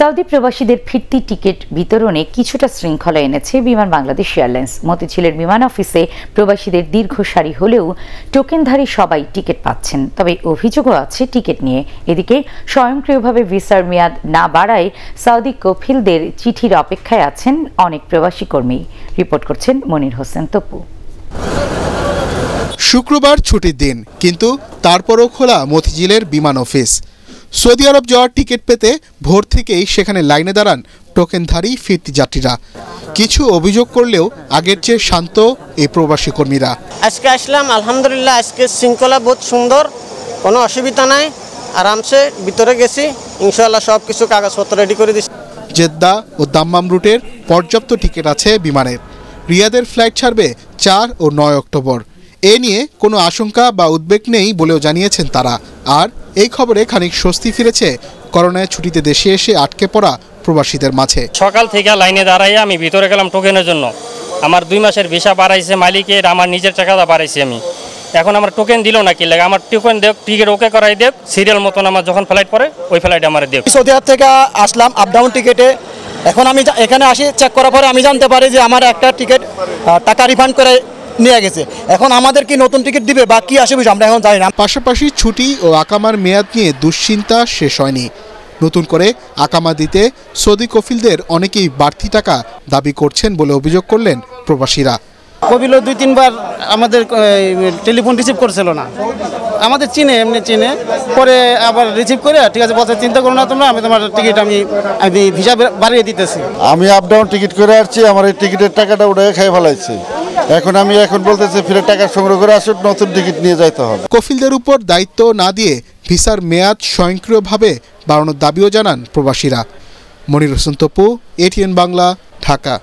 Saudi প্রবাসীদের ফিরতি ticket বিতরণে কিছুটা শৃঙ্খলা এনেছে বিমান বাংলাদেশ এয়ারলাইন্স। মতিঝিলের বিমান অফিসে প্রবাসীদের দীর্ঘ সারি হলেও টোকেনধারী সবাই টিকিট পাচ্ছেন। তবে অভিযোগও আছে টিকিট নিয়ে। এদিকে স্বয়ংক্রিয়ভাবে ভিসার মেয়াদ না বাড়ায় সৌদি কফিলদের চিঠির অপেক্ষায় আছেন অনেক প্রবাসী কর্মী। রিপোর্ট করছেন মনির হোসেন তপু। শুক্রবার ছুটির দিন, কিন্তু তারপরও খোলা মতিঝিলের বিমান অফিস। সৌদি আরব যাওয়ার টিকিট পেতে ভোর থেকেই সেখানে লাইনে দাঁড়ান টোকেনধারী ফিরতি যাত্রীরা। কিছু অভিযোগ করলেও আগের চেয়ে শান্ত এই প্রবাসী কর্মীরা। আজকে আসলাম আলহামদুলিল্লাহ আজকে শৃঙ্খলা বহুত সুন্দর কোনো অসুবিধা নাই। আরামসে ভিতরে গেছি ইনশাল্লাহ সব কিছু কাগজপত্র রেডি করে দিচ্ছি জেদ্দা ও দাম্মাম রুটের পর্যাপ্ত টিকিট আছে বিমানের। রিয়াদের ফ্লাইট ছাড়বে চার ও নয় অক্টোবর। এ নিয়ে কোনো আশঙ্কা বা উদ্বেগ নেই বলেও জানিয়েছেন তারা। আর এই খবরে খানিক স্বস্তি ফিরেছে। করোনায় ছুটিতে দেশে এসে আটকে পড়া প্রবাসীদের মাঝে। সকাল থেকে লাইনে দাঁড়াইয়া আমি ভিতরে গেলাম টোকেনের জন্য। আমার দুই মাসের ভিসা বাড়াইছে মালিকের আমার নিজের টাকাটা বাড়াইছি আমি। এখন আমার টোকেন দিল না কি লাগে? আমার টোকেন দেখ টিকিট ওকে করাই দেখ সিরিয়াল মতন আমার যখন ফ্লাইট পরে ওই ফ্লাইটে আমার দেখ সৌদি আরব থেকে আসলাম আপ ডাউন টিকেটে এখন আমি যা- এখানে আসি চেক করার পরে আমি জানতে পারি যে আমার একটা টিকিট টাকা রিফান্ড করে নিয়ে গেছে। এখন আমাদের কি নতুন টিকিট দিবে বা কি আসবে আমরা এখন জানি না। পাশাপাশি ছুটি ও আকামার মেয়াদ নিয়ে দুশ্চিন্তা শেষ হয়নি। নতুন করে আকামা দিতে সৌদি কফিলদের অনেকেই বাড়তি টাকা দাবি করছেন বলে অভিযোগ করলেন প্রবাসীরা। কবিল দুই তিনবার আমাদের টেলিফোন রিসিভ করছিল না। আমাদের চিনে এমনি চিনে। পরে আবার রিসিভ করে ঠিক আছে বলছে চিন্তা করো না তোমরা আমি তোমার টিকিট আমি আমি ভিসা বাড়িয়ে দিতেছি। আমি আপ ডাউন টিকিট করে আসছি আমার এই টিকিটের টাকাটা উঠে খাই ফেলাইছে। এখন আমি এখন বলতেছি, ফিরে টাকা সংগ্রহ করে আসুন, নতুন টিকিট নিয়ে যাইতে হবে। কফিলদের উপর দায়িত্ব না দিয়ে ভিসার মেয়াদ স্বয়ংক্রিয়ভাবে বাড়ানোর দাবিও জানান প্রবাসীরা। মনির হোসেন তপু, এটিএন বাংলা, ঢাকা।